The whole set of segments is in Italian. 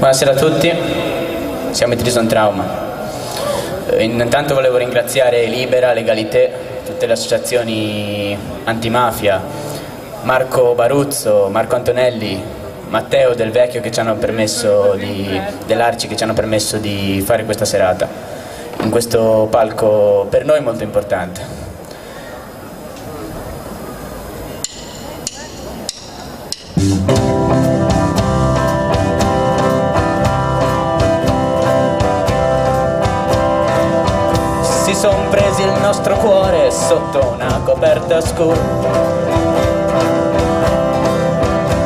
Buonasera a tutti, siamo i Trison Trauma. Eh, intanto volevo ringraziare Libera, Legalité, tutte le associazioni antimafia, Marco Baruzzo, Marco Antonelli, Matteo Del Vecchio dell'Arci che ci hanno permesso di fare questa serata in questo palco per noi molto importante. Si son presi il nostro cuore sotto una coperta scura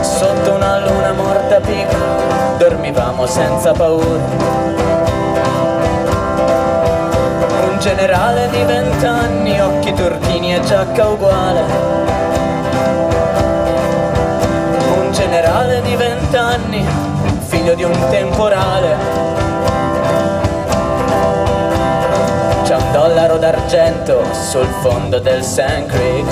Sotto una luna morta piccola dormivamo senza paura. Un generale di vent'anni, occhi turchini e giacca uguale. Un generale di vent'anni, figlio di un temporale d'argento sul fondo del Sand Creek.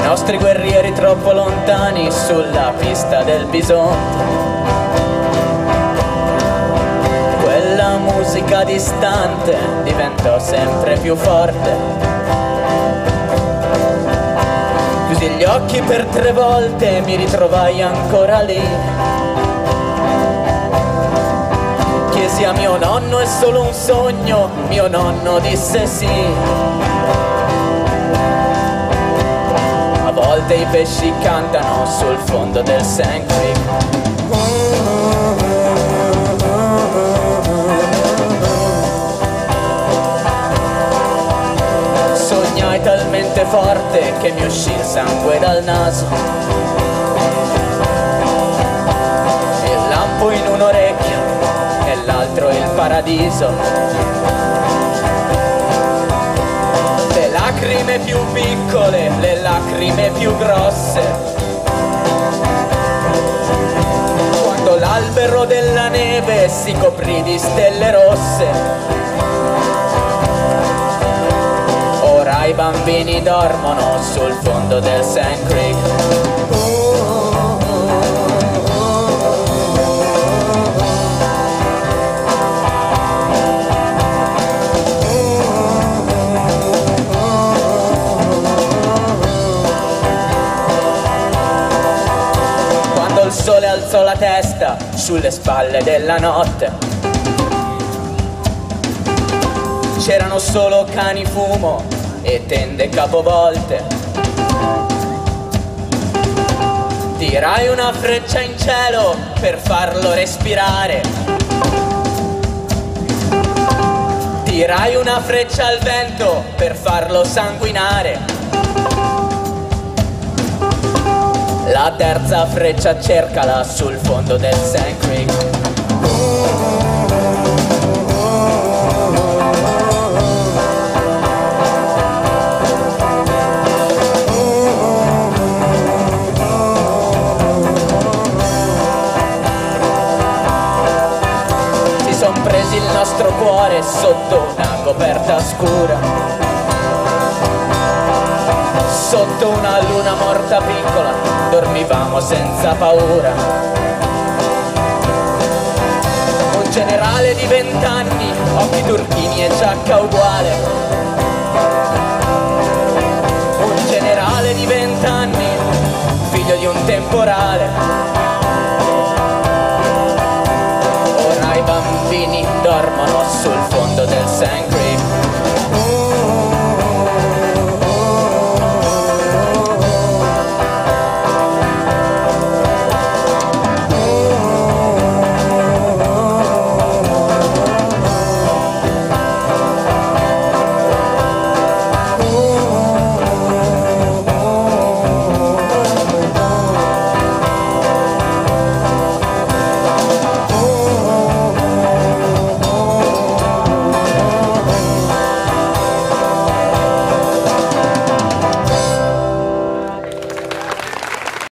I nostri guerrieri troppo lontani sulla pista del bisonte. Quella musica distante diventò sempre più forte. Chiusi gli occhi per tre volte e mi ritrovai ancora lì. Chiesi a mio nonno è solo un sogno, mio nonno disse sì. A volte i pesci cantano sul fondo del Creek. Sognai talmente forte che mi uscì il sangue dal naso. Il lampo in un orecchio nell'altro il paradiso. Le lacrime più piccole, le lacrime più grosse. Quando l'albero della neve si coprì di stelle rosse. Ora i bambini dormono sul fondo del Sand Creek. Alzò la testa sulle spalle della notte. C'erano solo cani fumo e tende capovolte. Tirai una freccia in cielo per farlo respirare. Tirai una freccia al vento per farlo sanguinare. La terza freccia cercala sul fondo del Sand Creek. Presi il nostro cuore sotto una coperta scura sotto una luna morta piccola dormivamo senza paura. Un generale di vent'anni occhi turchini e giacca uguale. Un generale di vent'anni figlio di un temporale. Ora i bambini dormono sul fondo del sangue.